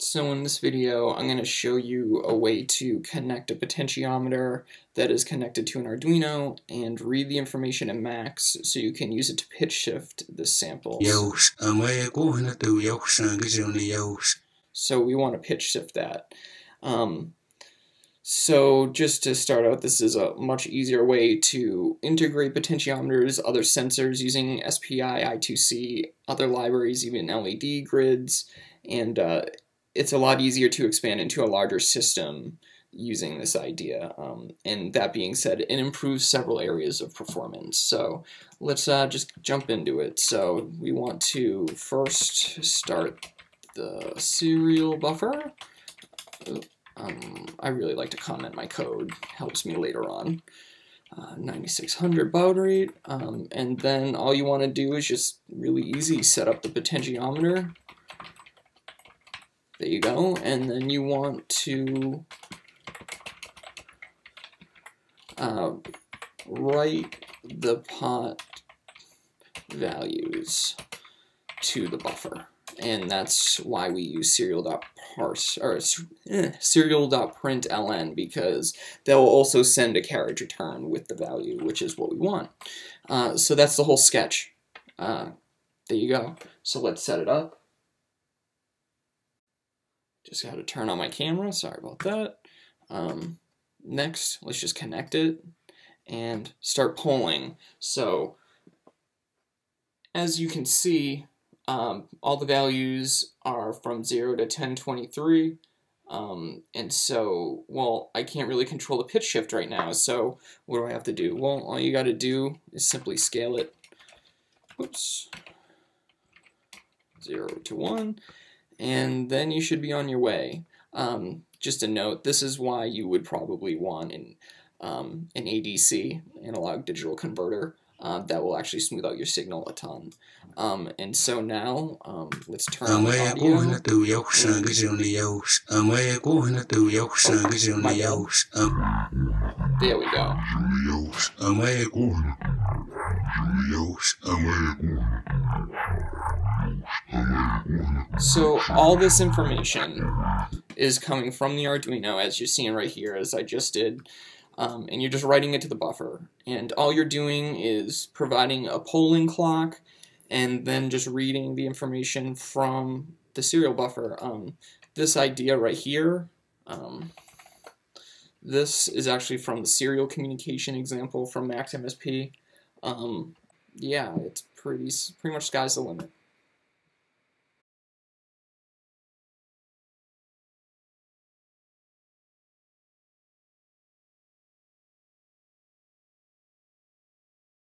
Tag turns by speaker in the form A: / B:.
A: So in this video, I'm going to show you a way to connect a potentiometer that is connected to an Arduino and read the information in max so you can use it to pitch shift the samples. So we want to pitch shift that. Um, so just to start out, this is a much easier way to integrate potentiometers, other sensors using SPI, I2C, other libraries, even LED grids, and uh, it's a lot easier to expand into a larger system using this idea. Um, and that being said, it improves several areas of performance. So let's uh, just jump into it. So we want to first start the serial buffer. Um, I really like to comment my code, helps me later on. Uh, 9600 baud rate, um, and then all you want to do is just really easy set up the potentiometer there you go. And then you want to uh, write the pot values to the buffer. And that's why we use serial.parse or eh, serial.println because they'll also send a carriage return with the value, which is what we want. Uh, so that's the whole sketch. Uh, there you go. So let's set it up. Just got to turn on my camera. Sorry about that. Um, next, let's just connect it and start polling. So as you can see, um, all the values are from 0 to 1023. Um, and so, well, I can't really control the pitch shift right now, so what do I have to do? Well, all you got to do is simply scale it. Oops. 0 to 1 and then you should be on your way. Um, just a note, this is why you would probably want an, um, an ADC, analog digital converter, uh, that will actually smooth out your signal a ton. Um, and so now, um, let's turn on the audio. There we go. So all this information is coming from the Arduino, as you're seeing right here, as I just did, um, and you're just writing it to the buffer. And all you're doing is providing a polling clock and then just reading the information from the serial buffer. Um, this idea right here, um, this is actually from the serial communication example from MaxMSP. Um, yeah, it's pretty, pretty much sky's the limit.